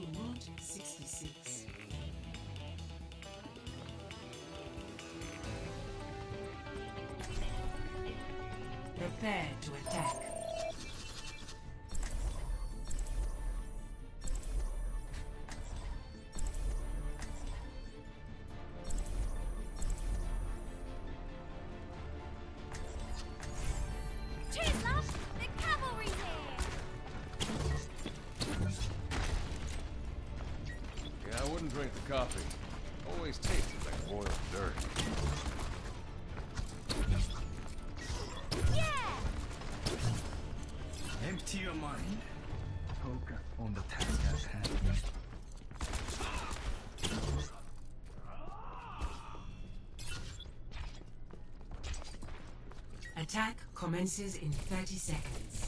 to Route 66. Prepare to attack. coffee. Always tasted like boiled dirt. Yeah! Empty your mind. Focus on the task at hand. Attack commences in 30 seconds.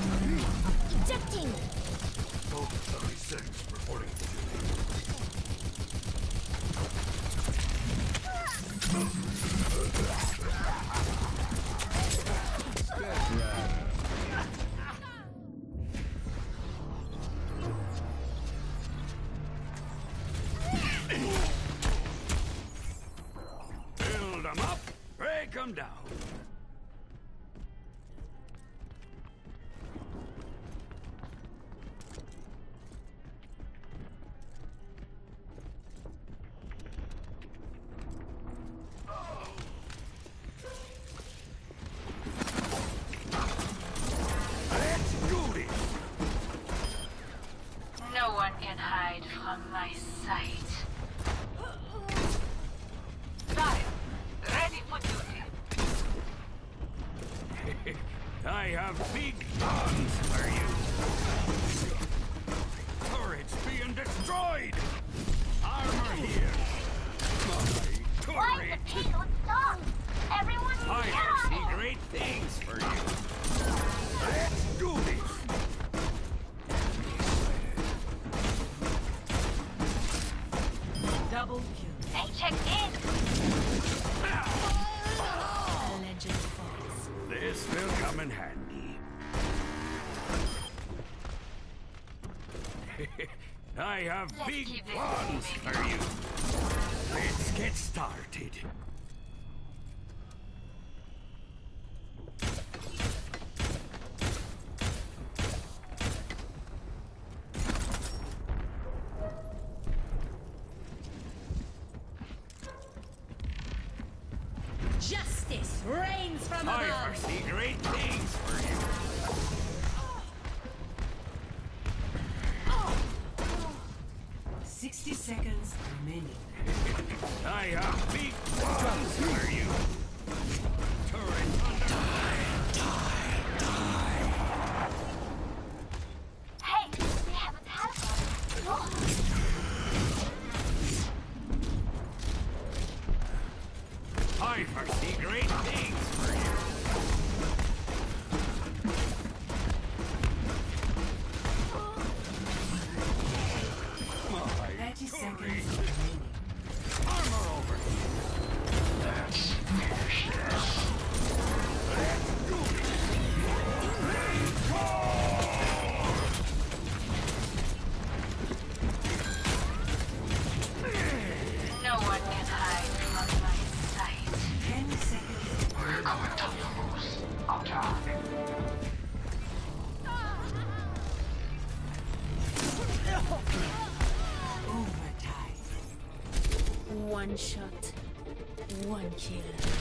Ejecting! Focus on reporting. I have Let's big plans for you. Let's get started. I have One shot, one kill.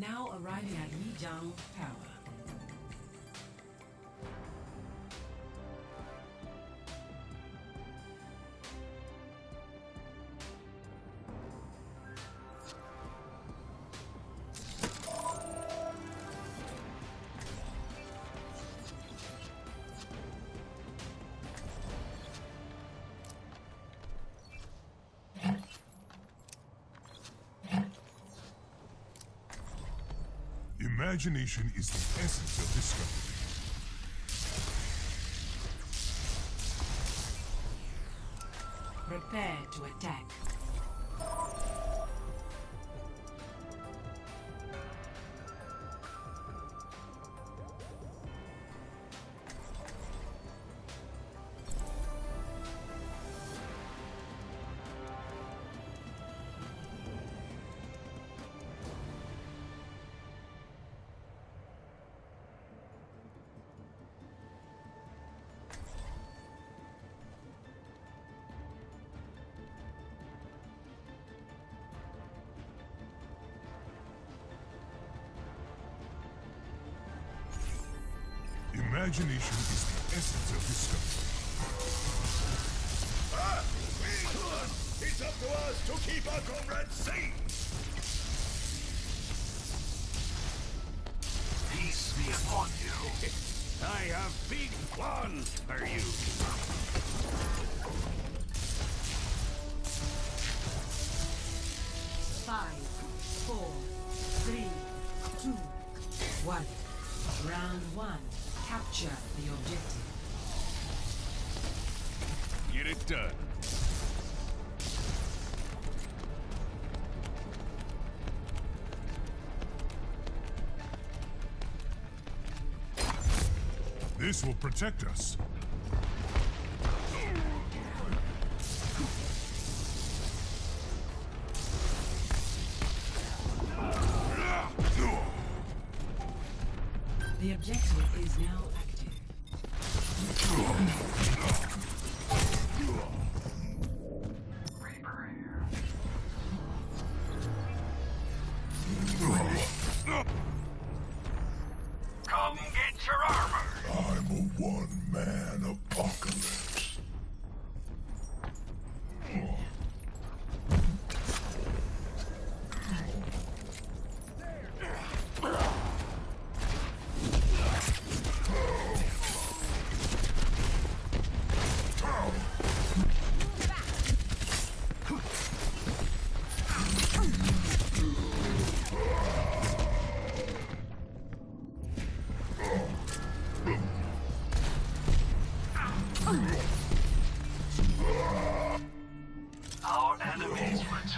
Now arriving at Lijiang Imagination is the essence of discovery. Prepare to attack. Imagination is the essence of discovery. Ah! We It's up to us to keep our comrades safe! Peace be upon you. I have big plans for you. Five, four, three, two, one. Round one. Capture the objective. Get it done. This will protect us. The objective is now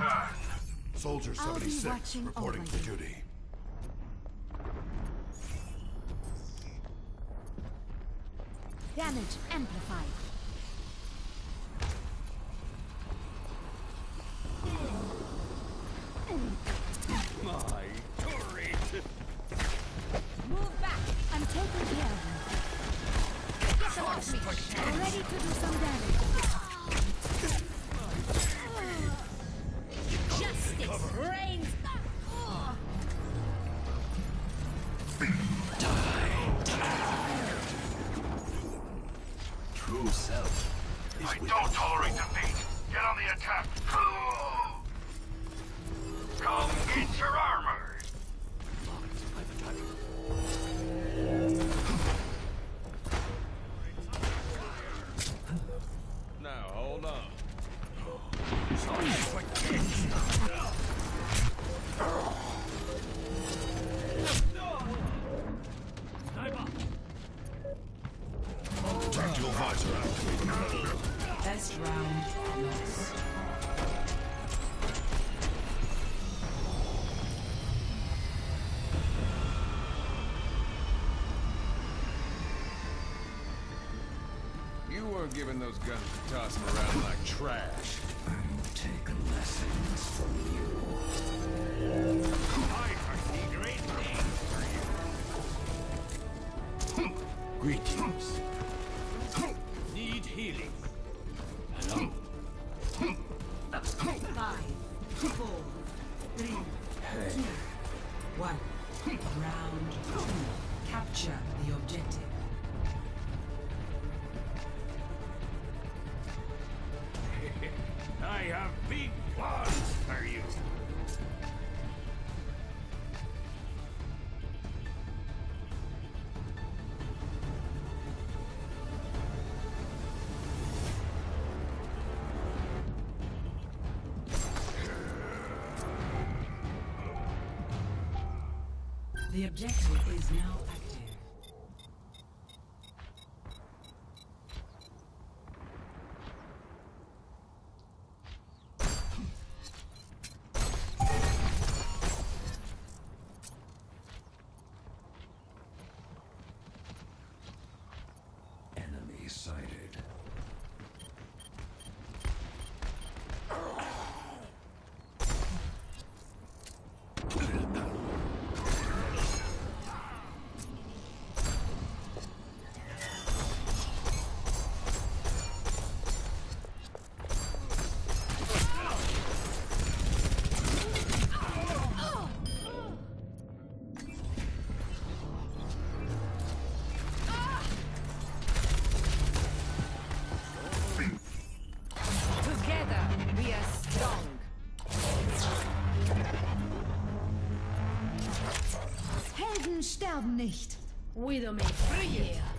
turn. Soldier 76, reporting for duty. Damage amplified. brains. Die, die. True self. I don't tolerate defeat. Get on the attack. giving those guns to toss them around like trash. The objective is now Widowmaker. Yeah.